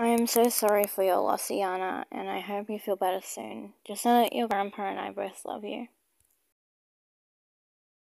I am so sorry for your loss, Iyana, and I hope you feel better soon. Just know that your grandpa and I both love you.